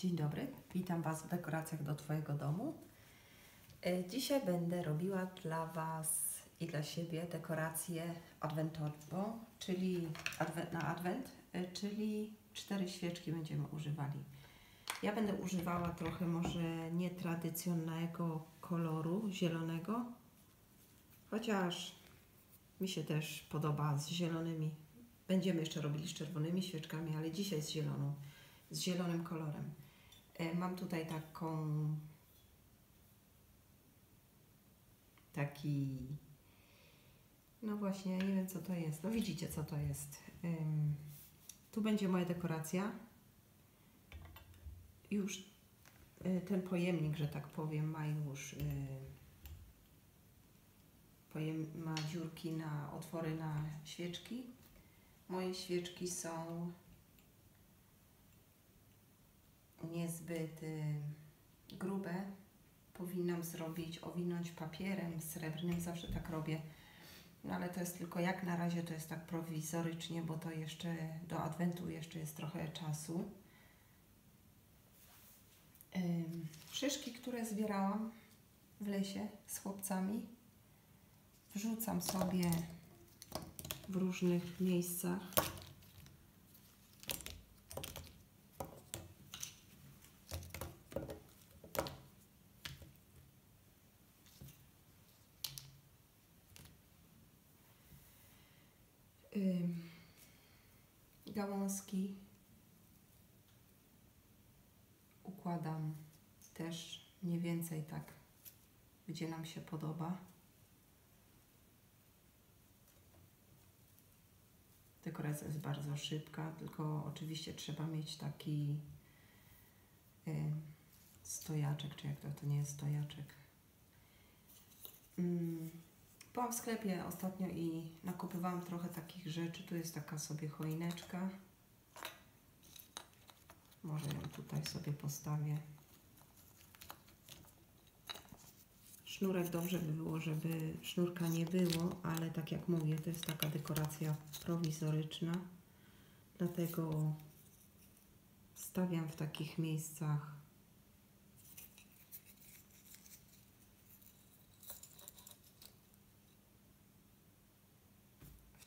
Dzień dobry, witam Was w dekoracjach do Twojego domu. E, Dzisiaj będę robiła dla Was i dla siebie dekorację adwentową, czyli adwent, na adwent, e, czyli cztery świeczki będziemy używali. Ja będę używała trochę może nietradycyjnego koloru zielonego, chociaż mi się też podoba z zielonymi. Będziemy jeszcze robili z czerwonymi świeczkami, ale dzisiaj z zieloną, z zielonym kolorem. E, Mam tutaj taką taki no właśnie, nie wiem co to jest. No widzicie co to jest. Tu będzie moja dekoracja. Już y, ten pojemnik, że tak powiem, ma już y, pojem, ma dziurki na otwory na świeczki. Moje świeczki są niezbyt y, grube. Powinnam zrobić, owinąć papierem srebrnym, zawsze tak robię. No ale to jest tylko jak na razie, to jest tak prowizorycznie, bo to jeszcze do adwentu jeszcze jest trochę czasu. Szyszki, które zbierałam w lesie z chłopcami, wrzucam sobie w różnych miejscach. Gałązki układam też mniej więcej tak, gdzie nam się podoba. Dekoracja jest bardzo szybka, tylko oczywiście trzeba mieć taki y, stojaczek, czy jak to, to nie jest stojaczek. Mm, Byłam w sklepie ostatnio i nakupywałam trochę takich rzeczy. Tu jest taka sobie choineczka. Może ją tutaj sobie postawię. Sznurek dobrze by było, żeby sznurka nie było, ale tak jak mówię, to jest taka dekoracja prowizoryczna. Dlatego stawiam w takich miejscach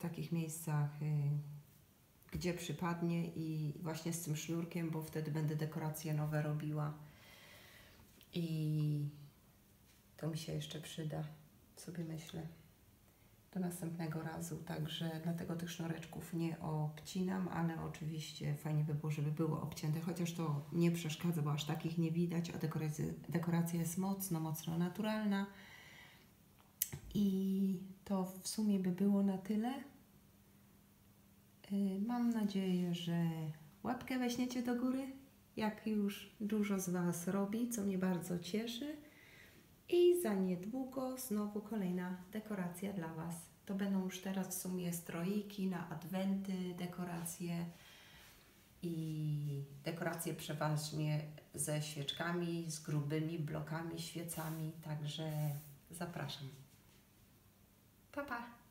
takich miejscach, y, gdzie przypadnie i właśnie z tym sznurkiem, bo wtedy będę dekoracje nowe robiła i to mi się jeszcze przyda, sobie myślę, do następnego razu. Także dlatego tych sznureczków nie obcinam, ale oczywiście fajnie by było, żeby było obcięte, chociaż to nie przeszkadza, bo aż takich nie widać, a dekoracja, dekoracja jest mocno, mocno naturalna. I to w sumie by było na tyle. Y, Mam nadzieję, że łapkę weźmiecie do góry, jak już dużo z Was robi, co mnie bardzo cieszy. I za niedługo znowu kolejna dekoracja dla Was. To będą już teraz w sumie stroiki na adwenty, dekoracje i dekoracje przeważnie ze świeczkami, z grubymi blokami, świecami. Także zapraszam. Pa, pa!